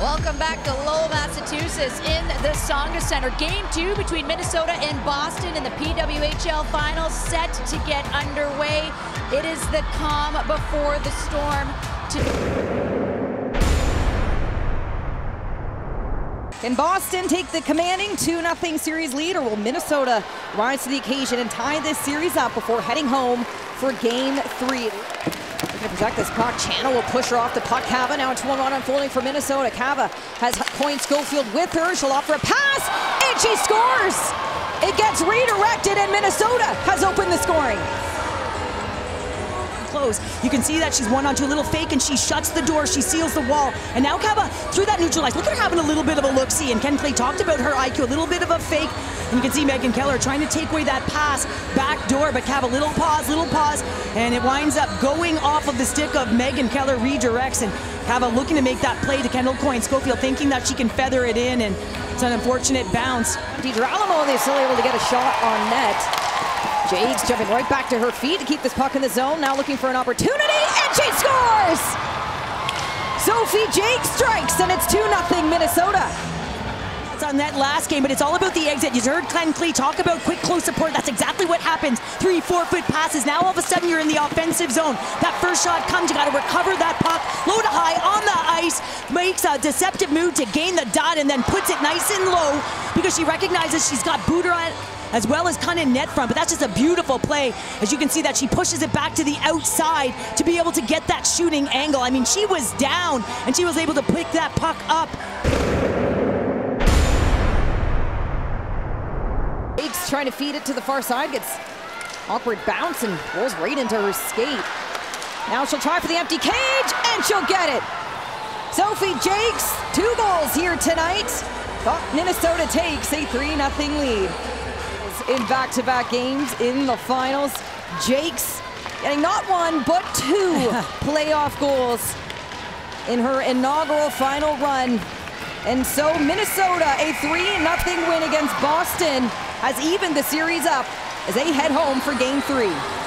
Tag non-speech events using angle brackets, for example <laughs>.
Welcome back to Lowell, Massachusetts in the Tsongas Center. Game two between Minnesota and Boston in the PWHL Finals set to get underway. It is the calm before the storm. Can Boston take the commanding 2-0 series lead, or will Minnesota rise to the occasion and tie this series up before heading home for game three? Looking to protect this puck. Channel will push her off the puck. Cava now it's 1-1 unfolding for Minnesota. Cava has Coyne Schofield with her. She'll offer a pass, and she scores! It gets redirected, and Minnesota has opened the scoring close. You can see that she's one onto a little fake and she shuts the door, she seals the wall. And now Cava, through that neutralize, look at her having a little bit of a look-see. And Ken Klee talked about her IQ, a little bit of a fake. And you can see Megan Keller trying to take away that pass back door, but Cava, little pause, little pause, and it winds up going off of the stick of Megan Keller, redirects, and Cava looking to make that play to Kendall Coyne Schofield, thinking that she can feather it in, and it's an unfortunate bounce. DiGirolamo, they're still able to get a shot on net. Jaques jumping right back to her feet to keep this puck in the zone. Now looking for an opportunity, and she scores! Sophie Jaques strikes, and it's 2-0 Minnesota It's on that last game, but it's all about the exit. You heard Ken Klee talk about quick close support. That's exactly what happens. Three, four foot passes. Now all of a sudden you're in the offensive zone. That first shot comes. You got to recover that puck. Low to high on the a deceptive move to gain the dot and then puts it nice and low because she recognizes she's got Booter on as well as kind of net front. But that's just a beautiful play. As you can see that she pushes it back to the outside to be able to get that shooting angle. I mean, she was down and she was able to pick that puck up. Trying to feed it to the far side, gets awkward bounce and rolls right into her skate. Now she'll try for the empty cage and she'll get it. Sophie Jaques, two goals here tonight. Minnesota takes a 3-0 lead in back-to-back -back games in the finals. Jaques getting not one, but two <laughs> playoff goals in her inaugural final run. And so Minnesota, a 3-0 win against Boston, has evened the series up as they head home for game three.